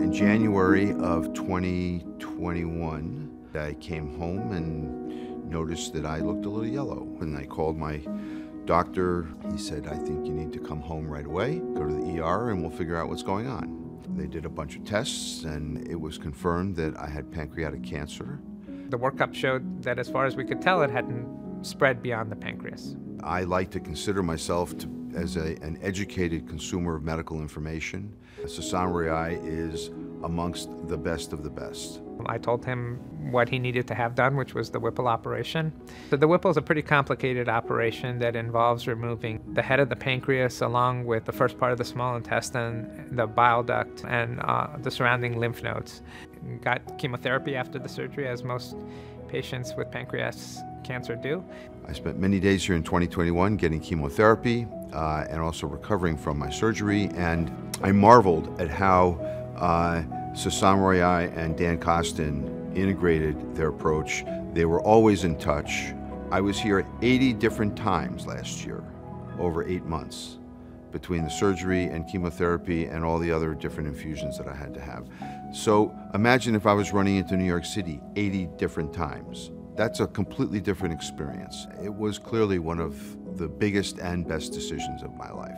In January of 2021, I came home and noticed that I looked a little yellow. And I called my doctor. He said, I think you need to come home right away, go to the ER, and we'll figure out what's going on. They did a bunch of tests, and it was confirmed that I had pancreatic cancer. The workup showed that, as far as we could tell, it hadn't spread beyond the pancreas. I like to consider myself to, as a, an educated consumer of medical information. Sasan Roayaie is amongst the best of the best. I told him what he needed to have done, which was the Whipple operation. So the Whipple is a pretty complicated operation that involves removing the head of the pancreas along with the first part of the small intestine, the bile duct, and uh, the surrounding lymph nodes. Got chemotherapy after the surgery, as most patients with pancreas cancer do. I spent many days here in 2021 getting chemotherapy uh, and also recovering from my surgery, and I marveled at how uh, Sasan Roayaie and Dan Costin integrated their approach. They were always in touch. I was here 80 different times last year, over eight months, between the surgery and chemotherapy and all the other different infusions that I had to have. So imagine if I was running into New York City 80 different times. That's a completely different experience. It was clearly one of the biggest and best decisions of my life.